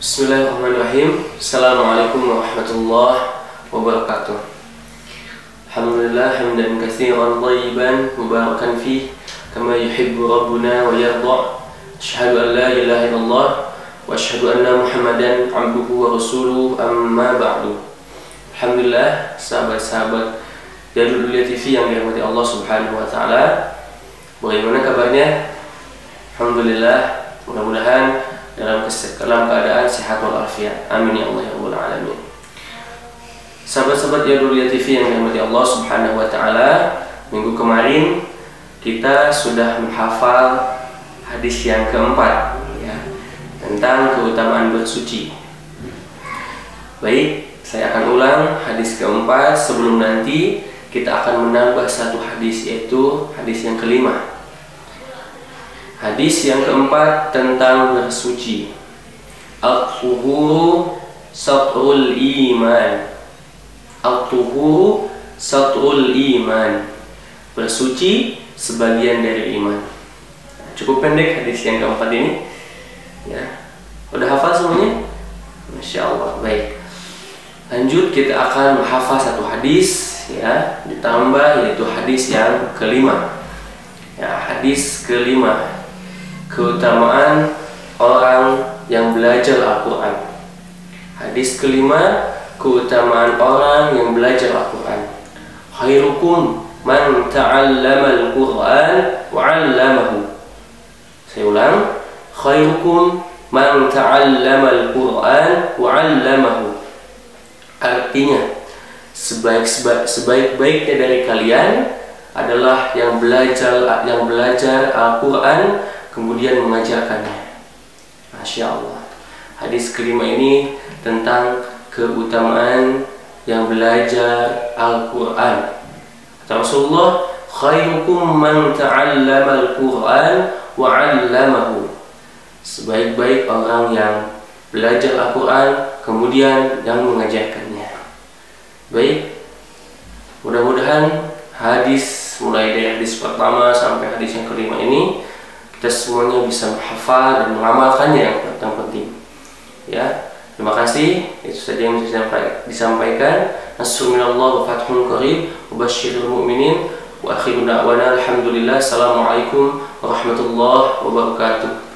Bismillahirrahmanirrahim Assalamualaikum warahmatullahi wabarakatuh Alhamdulillah hamdan katsiran tayyiban mubarakan fih kama yuhibbu rabbuna wa yarda Asyhadu an la ilaha illallah wa asyhadu anna Muhammadan abduhu wa rasuluhu amma ba'du Alhamdulillah sahabat-sahabat Jalul Dulia TV yang dirahmati Allah Subhanahu wa taala. Bagaimana kabarnya? Alhamdulillah, mudah-mudahan dalam dalam keadaan sehat walafiat. Amin ya Allah ya rabbal alamin. Sahabat-sahabat Jalul TV yang dirahmati Allah Subhanahu wa taala, minggu kemarin kita sudah menghafal hadis yang keempat ya, tentang keutamaan bersuci. Baik, saya akan ulang hadis keempat sebelum nanti kita akan menambah satu hadis yaitu hadis yang kelima. Hadis yang keempat tentang bersuci. Al-tuhuru satrul iman. Al-tuhuru satrul iman. Bersuci sebagian dari iman. Cukup pendek hadis yang keempat ini. Ya. Udah hafal semuanya? Masya Allah. Baik. Lanjut kita akan menghafal satu hadis ya ditambah yaitu hadis yang kelima ya hadis kelima keutamaan orang yang belajar Al-Quran. Hadis kelima keutamaan orang yang belajar Al-Quran. Khairukum man ta'allama al-Quran wa saya ulang. Khairukum man ta'allama al-Quran artinya sebaik sebaik baiknya dari kalian adalah yang belajar yang belajar Al-Quran kemudian mengajarkannya. Masya Allah. Hadis kelima ini tentang keutamaan yang belajar Al-Quran. Rasulullah khairukum man ta'allama Al-Quran wa 'allamahu. Sebaik-baik orang yang belajar Al-Quran kemudian yang mengajarkannya. Baik, mudah-mudahan hadis mulai dari hadis pertama sampai hadis yang kelima ini kita semuanya bisa menghafal dan mengamalkannya yang yang penting. Ya, terima kasih. Itu saja yang bisa disampaikan. Nasrullah wa fathun qarib wa basyirul mu'minin wa akhiru da'wana alhamdulillah. Assalamualaikum warahmatullahi wabarakatuh.